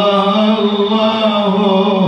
Allah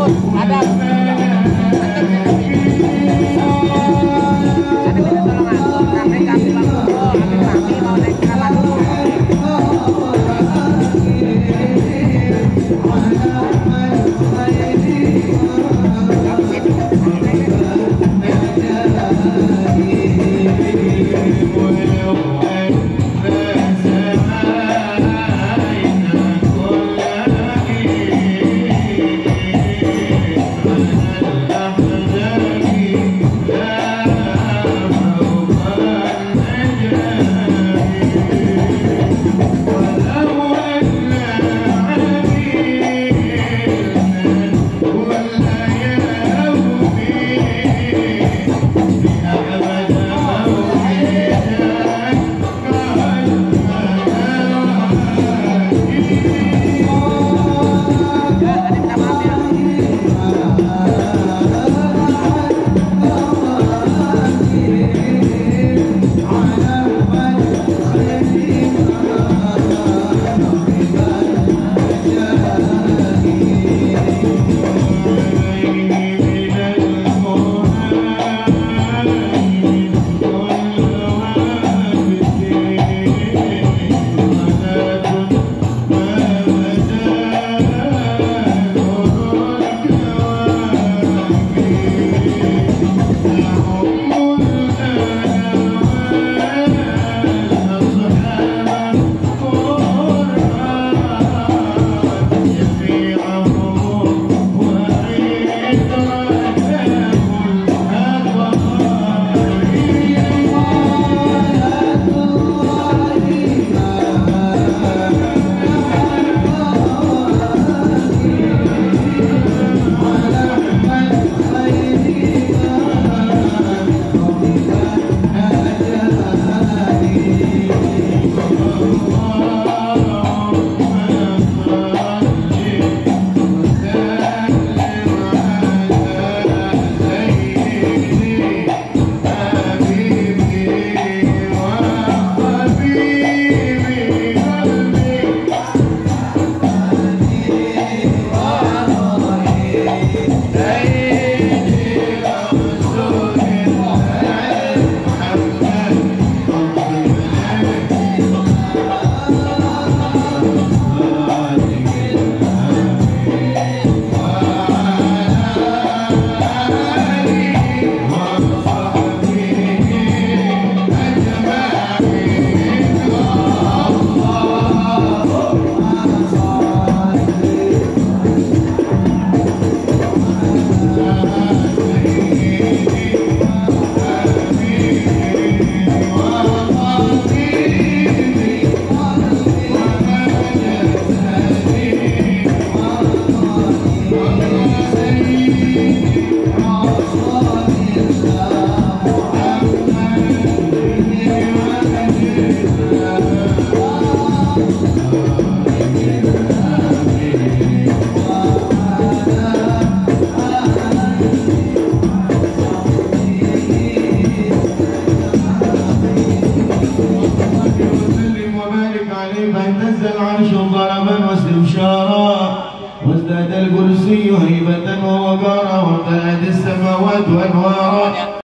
Ada